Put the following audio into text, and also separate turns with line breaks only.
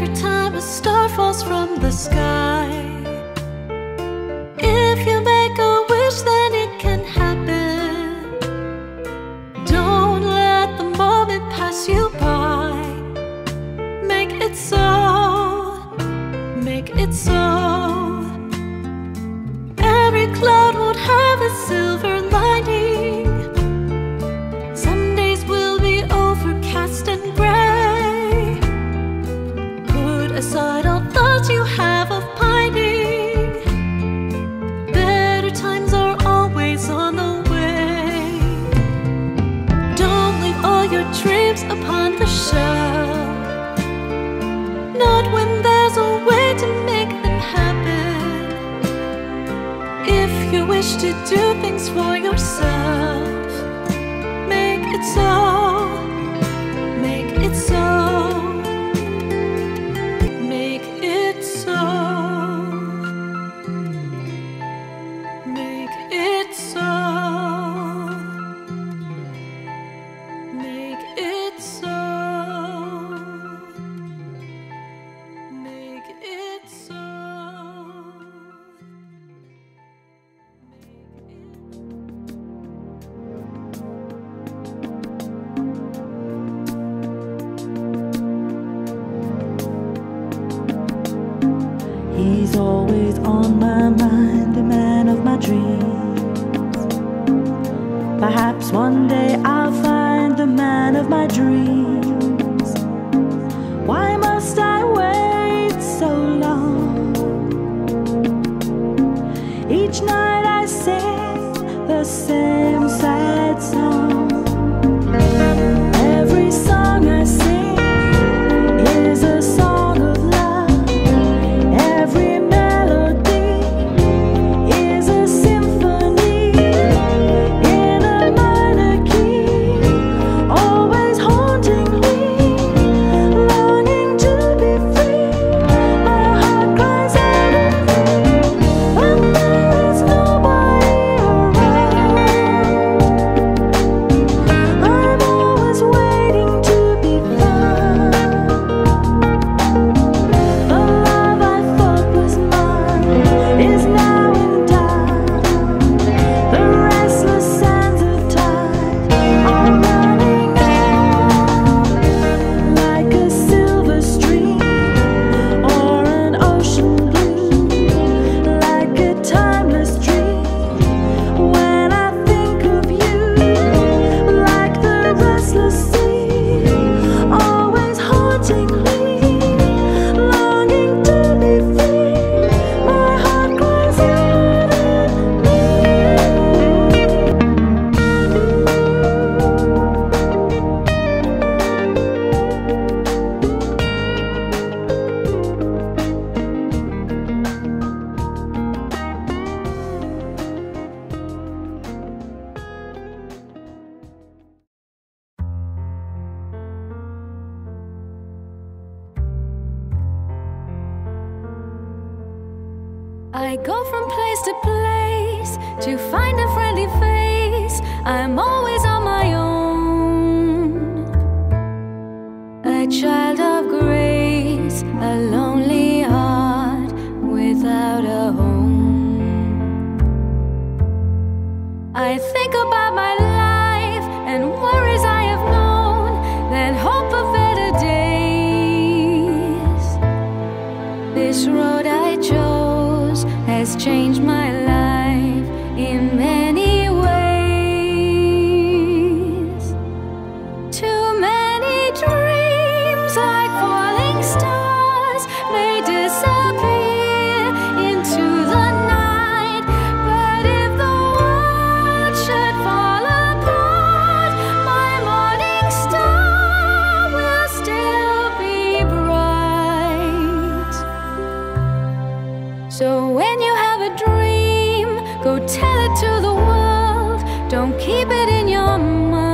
every time a star falls from the sky. If you make a wish, then it can happen. Don't let the moment pass you by. Make it so, make it so. Dreams upon the shelf. Not when there's a way to make them happen. If you wish to do things for yourself, make it so.
Perhaps one day I'll find the man of my dreams. Why must I wait so long? Each night I sing the same sad song. I go from place to place to find a friendly face. I'm always on my
own. Go tell it to the world, don't keep it in your mind.